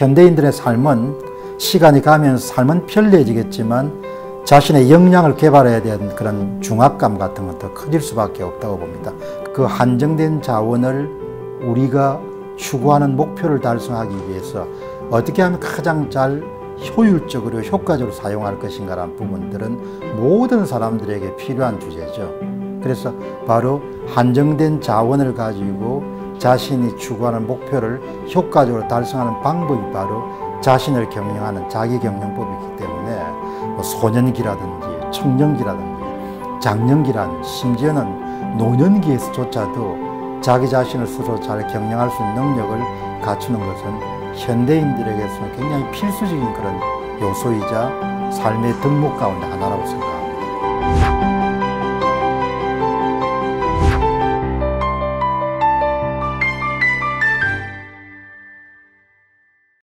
현대인들의 삶은 시간이 가면서 삶은 편리해지겠지만 자신의 역량을 개발해야 되는 그런 중압감 같은 것도 커질 수밖에 없다고 봅니다. 그 한정된 자원을 우리가 추구하는 목표를 달성하기 위해서 어떻게 하면 가장 잘 효율적으로 효과적으로 사용할 것인가라는 부분들은 모든 사람들에게 필요한 주제죠. 그래서 바로 한정된 자원을 가지고 자신이 추구하는 목표를 효과적으로 달성하는 방법이 바로 자신을 경영하는 자기 경영법이기 때문에 뭐 소년기라든지 청년기라든지 장년기라든지 심지어는 노년기에서조차도 자기 자신을 스스로 잘 경영할 수 있는 능력을 갖추는 것은 현대인들에게서는 굉장히 필수적인 그런 요소이자 삶의 덕목 가운데 하나라고 생각합니다.